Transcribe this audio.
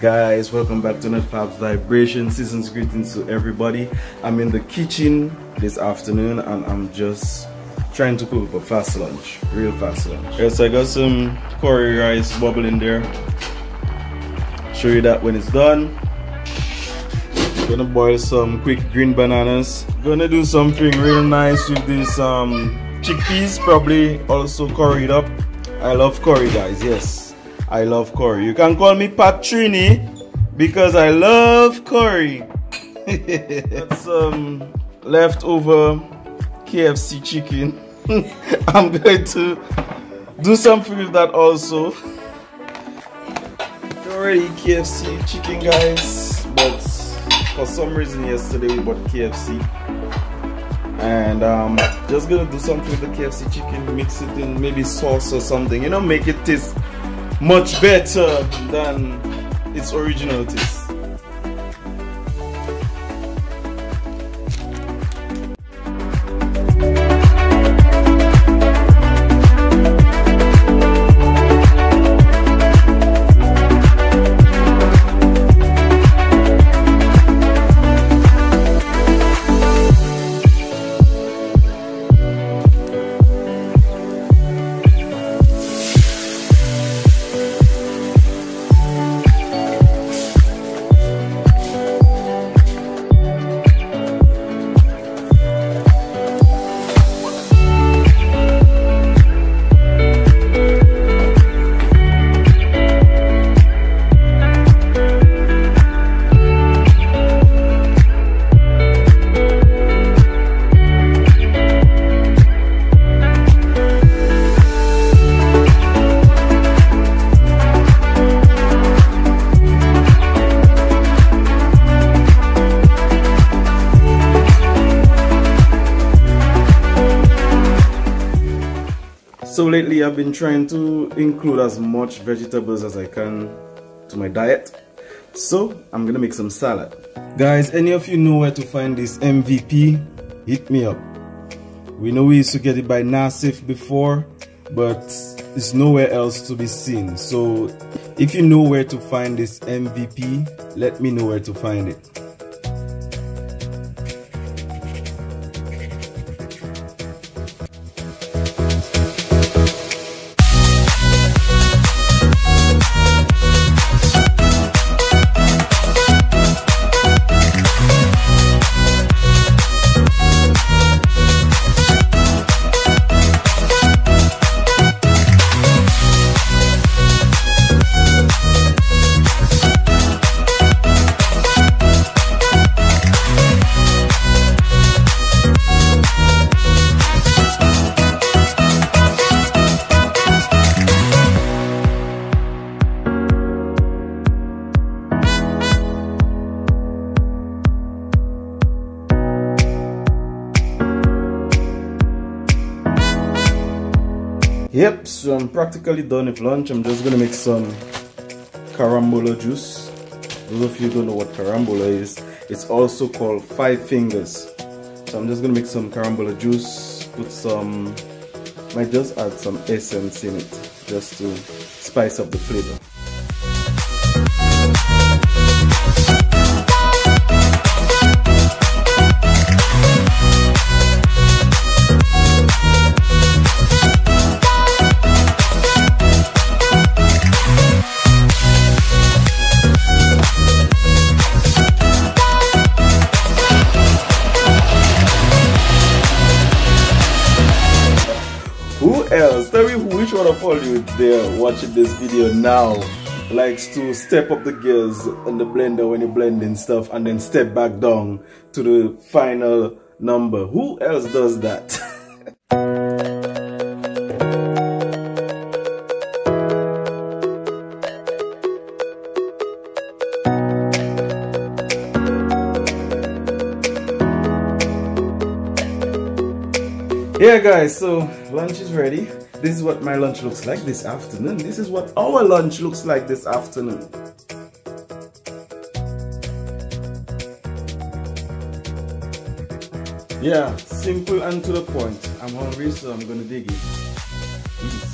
Guys, welcome back to NetFab's Vibration Season's greetings to everybody. I'm in the kitchen this afternoon and I'm just trying to cook a fast lunch, real fast lunch. Yes, I got some curry rice bubbling there. Show you that when it's done. Gonna boil some quick green bananas. Gonna do something real nice with this um, chickpeas, probably also curried up. I love curry guys, yes. I love curry. You can call me Patrini because I love curry. That's um leftover KFC chicken. I'm going to do something with that also. Already KFC chicken guys, but for some reason yesterday we bought KFC and um, just gonna do something with the KFC chicken, mix it in maybe sauce or something, you know, make it taste much better than its original taste. So lately I've been trying to include as much vegetables as I can to my diet. So I'm gonna make some salad. Guys, any of you know where to find this MVP? Hit me up. We know we used to get it by Nasif before, but it's nowhere else to be seen. So if you know where to find this MVP, let me know where to find it. Yep, so I'm practically done with lunch. I'm just gonna make some carambola juice. Those of you don't know what carambola is, it's also called five fingers. So I'm just gonna make some carambola juice, put some, might just add some essence in it, just to spice up the flavor. One of all you there watching this video now likes to step up the gears in the blender when you're blending stuff and then step back down to the final number. Who else does that? yeah guys so lunch is ready this is what my lunch looks like this afternoon. This is what our lunch looks like this afternoon. Yeah simple and to the point. I'm hungry so i'm gonna dig it